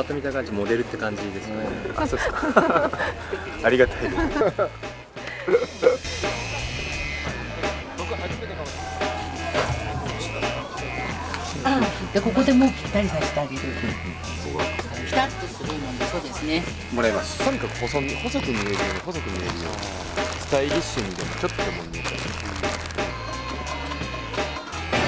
ッと見た感じモデルって感じですよね、あそうですかありがたいですでここでもうぴったりさせてあげる。ピタッとするのもそうですね。もらいますとにかく細み細く見えるように細く見えるようにスタイリッシュにでもちょっとでも見えたら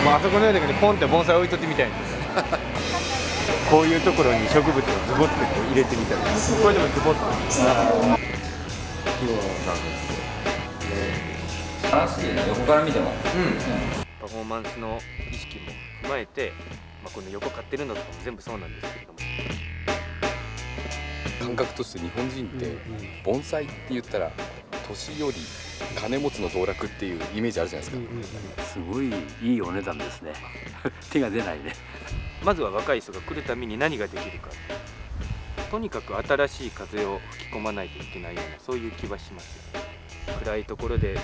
まああそこのようにポンって盆栽置いとってみたいんですこういうところに植物をズボッてこう入れてみたり。これでもズボッと話でね横から見てもパフォーマンスの意識も踏まえて、まあ、この横買ってるのとかも全部そうなんですけれども。感覚として日本人って盆栽って言ったら年寄り金持ちの道楽っていうイメージあるじゃないですか、すごいいいお値段ですね。手が出ないねまずは若い人が来るために何ができるかとにかく新しい風を吹き込まないといけないようなそういう気はします。よ暗いところで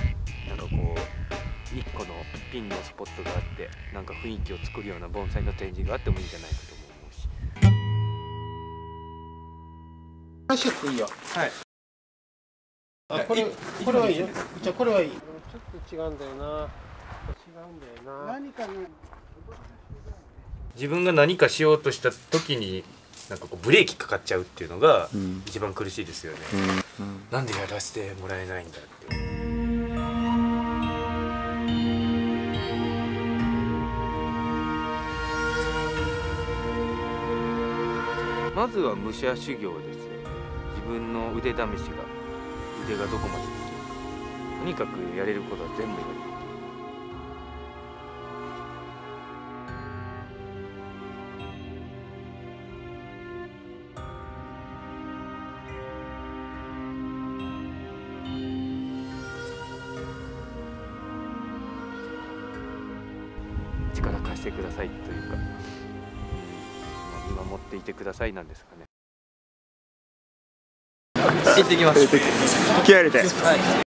なんかこう一個のピンのスポットがあってなんか雰囲気を作るような盆栽の展示があってもいいんじゃないかと思うし。話していいよはいあこれこれはいいよ。じゃあこれはいい。ちょっと違うんだよな。違うんだよな。何かね自分が何かしようとした時になんかこうブレーキかかっちゃうっていうのが一番苦しいですよね、なんでやらせてもらえないんだって。まずは武者修行ですよ自分の腕試しが腕がどこまでできるか。とにかくやれることは全部やるしてくださいというか、うんまあ見守っていてくださいなんですかね。行ってきます。気合入れて。はい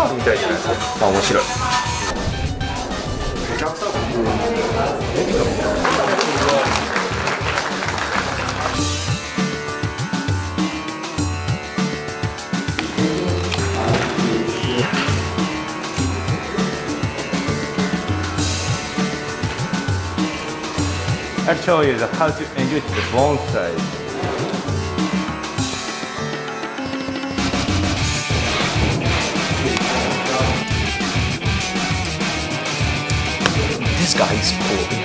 カーみたいじゃないですかあ面白いお客さん I'll show you the how to enrich the bonsai. This support.